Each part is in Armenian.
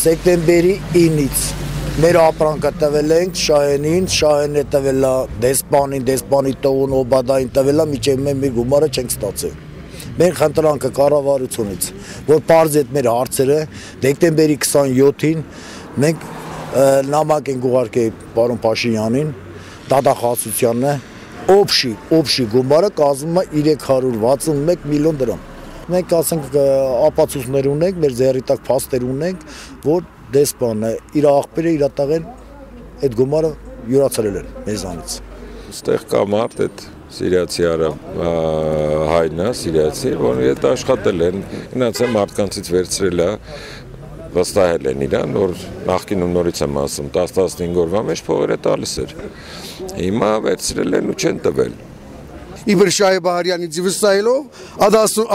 սեպտեմբերի 9-ից մեր ապրանքը տվել ենք Շահենին, Շահենը տվել է դեսպանին, դեսպանի տողուն օբադային տվել է, միջև մենք մեր գումարը չենք ստացել։ Մենք խնդրանքը կառավարությունից, որ բարձ այդ մեր հարցերը դեկտեմբերի 27-ին մենք նամակ ենք ուղարկել պարոն Փաշինյանին, դատախազությանը, օբշի, օբշի գումարը կազմում է 361 միլիոն դրամ մենք ասենք ապացույցներ ունենք, մեր ձեռի տակ փաստեր ունենք, որ դեսպանը իր աղբերը իր տաղեն այդ գումարը յուրացրել են մեզանից։ Ստեղ կա մարդ այդ սիրիացի արա հայնա, սիրիացի, որ այդ աշխատել են, գնաց է մարդկանցից վերցրել է վստահել են իրան, որ նախկինում նորից եմ ասում, 10-15 օրվա մեջ փողերը տալիս էր։ Հիմա վերցրել են ու չեն տվել իբր Շահե Բահարյանի ձիվստայելով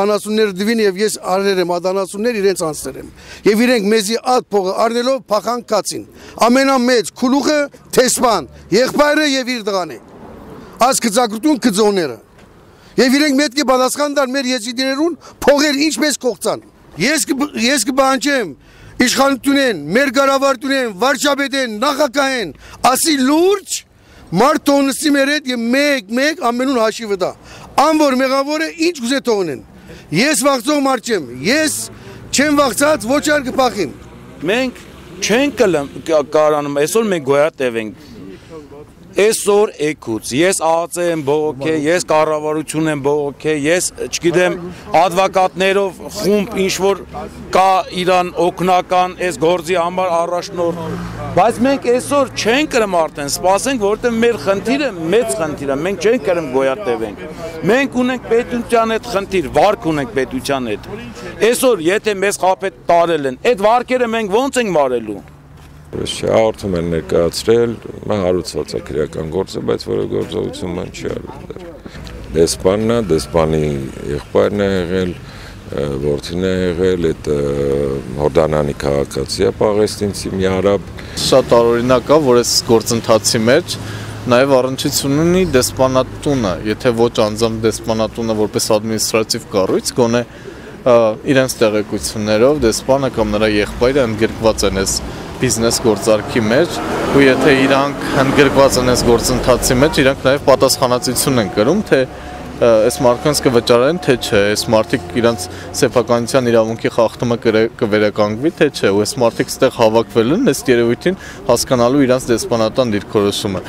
անասուններ դվին եւ ես արներ եմ ադանասուններ իրենց անցներեմ եւ իրենք մեզի ատ փողը առնելով փախան կացին ամենամեծ քուլուխը տեսփան եղբայրը եւ իր դղան է աս կծակրտուն կծոները եւ իրենք պետք է պատասխան տան մեր եզիդերուն փողեր ինչպես կողցան ես ես կբանջեմ իշխանությունեն մեր գարավարտունեն վարչապետեն նախագահեն ասի լուրջ Մարդ թողնսի մեր հետ եւ մեկ-մեկ ամենուն հաշիվը դա։ Անոր մեղավորը ինչ կուզե թողնեն։ Ես վախծող մարդ չեմ։ Ես չեմ վախծած ոչ ար կփախիմ։ Մենք չենք կարանում, այսօր մենք գոյատև ենք այսօր էկուց ես ԱԱՑ եմ բողոքե, ես կառավարություն եմ բողոքե, ես չգիտեմ advokatներով խումբ ինչ որ կա իրան օկնական այս գործի համար առաջնորդ բայց մենք այսօր չենք կրում արդեն սպասենք որովհետև մեր խնդիրը մեծ խնդիր է մենք չենք կրում գոյատևենք մենք ունենք պետության հետ խնդիր վարկ ունենք պետության հետ այսօր եթե մեզ խափետ տարել են այդ վարկերը մենք ո՞նց ենք մարելու Ուրիշ հաղորդում են ներկայացրել, հարուցված է քրեական գործը, բայց որը գործողություն ման չի արվել դեռ։ Դեսպանն է, դեսպանի եղբայրն է եղել, որդին է եղել, այդ Հորդանանի քաղաքացի է Պաղեստինցի մի արաբ։ Շատ տարօրինակ է, որ այս գործընթացի մեջ նաև առնչություն ունի դեսպանատունը, եթե ոչ անձամբ դեսպանատունը որպես ադմինիստրատիվ կառույց, գոնե իրենց տեղեկություններով դեսպանը կամ նրա եղբայրը ընդգրկված են այս բիզնես գործարքի մեջ ու եթե իրանք ընդգրկված են այս գործընթացի մեջ, իրանք նաև պատասխանատվություն են կրում, թե այս մարդկանց կվճարեն, թե չէ, այս մարդիկ իրանց սեփականության իրավունքի խախտումը կվերականգնվի, թե չէ, ու այս մարդիկ ստեղ հավաքվել են ըստ երևույթին հասկանալու իրանց դեսպանատան դիրքորոշումը։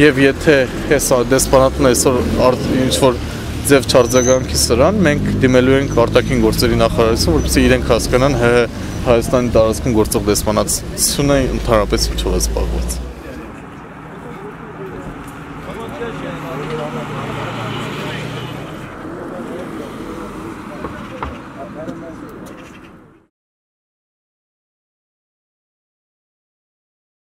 Եվ եթե այս դեսպանատունը այսօր ինչ որ ձև չարձագանքի սրան մենք դիմելու ենք արտաքին գործերի նախարարություն, որպեսզի իրենք հասկանան ՀՀ Հայաստանի տարածքում գործող դեսպանատությունը ընդհանրապես ինչով է զբաղված։